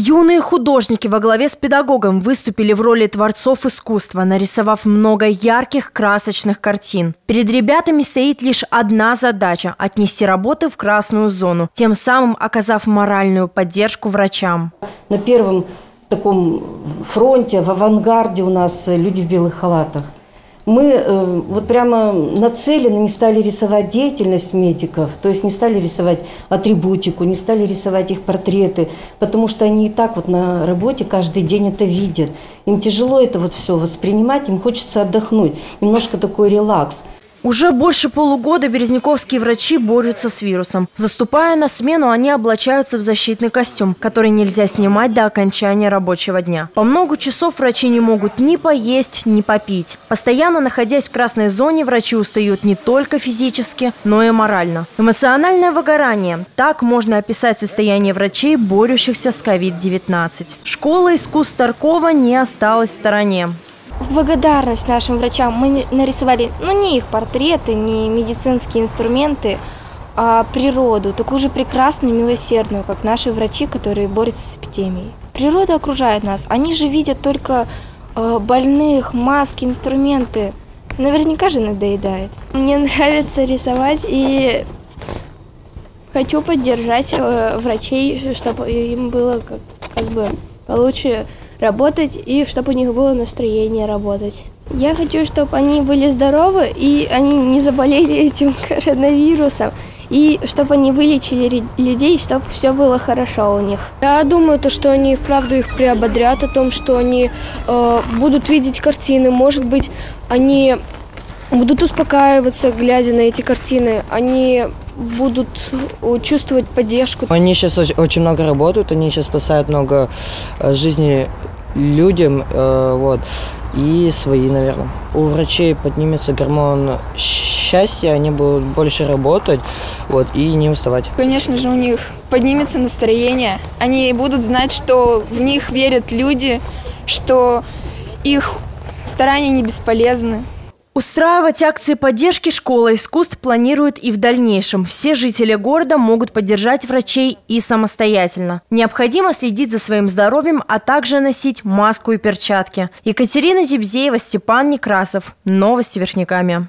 Юные художники во главе с педагогом выступили в роли творцов искусства, нарисовав много ярких, красочных картин. Перед ребятами стоит лишь одна задача – отнести работы в красную зону, тем самым оказав моральную поддержку врачам. На первом таком фронте, в авангарде у нас люди в белых халатах мы э, вот прямо нацелены, не стали рисовать деятельность медиков, то есть не стали рисовать атрибутику, не стали рисовать их портреты, потому что они и так вот на работе каждый день это видят. Им тяжело это вот все воспринимать, им хочется отдохнуть, немножко такой релакс. Уже больше полугода березняковские врачи борются с вирусом. Заступая на смену, они облачаются в защитный костюм, который нельзя снимать до окончания рабочего дня. По много часов врачи не могут ни поесть, ни попить. Постоянно находясь в красной зоне, врачи устают не только физически, но и морально. Эмоциональное выгорание. Так можно описать состояние врачей, борющихся с COVID-19. Школа искусств Таркова не осталась в стороне благодарность нашим врачам мы нарисовали, ну не их портреты, не медицинские инструменты, а природу, такую же прекрасную, милосердную, как наши врачи, которые борются с эпидемией. Природа окружает нас, они же видят только э, больных, маски, инструменты. Наверняка же надоедает. Мне нравится рисовать и хочу поддержать э, врачей, чтобы им было как, как бы получше работать и чтобы у них было настроение работать. Я хочу, чтобы они были здоровы и они не заболели этим коронавирусом и чтобы они вылечили людей, чтобы все было хорошо у них. Я думаю, то, что они вправду их приободрят о том, что они э, будут видеть картины, может быть, они будут успокаиваться, глядя на эти картины, они будут чувствовать поддержку. Они сейчас очень много работают, они сейчас спасают много э, жизней людям, э, вот, и свои, наверное. У врачей поднимется гормон счастья, они будут больше работать, вот, и не уставать. Конечно же, у них поднимется настроение, они будут знать, что в них верят люди, что их старания не бесполезны. Устраивать акции поддержки школа искусств планирует и в дальнейшем. Все жители города могут поддержать врачей и самостоятельно. Необходимо следить за своим здоровьем, а также носить маску и перчатки. Екатерина Зибзеева, Степан Некрасов. Новости Верхняками.